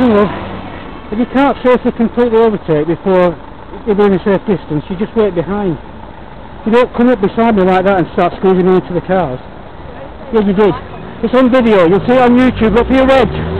If you can't safely completely overtake before you're in a safe distance, you just wait behind. You don't come up beside me like that and start squeezing me into the cars. Yeah, you did. It's on video. You'll see it on YouTube. Look for your edge.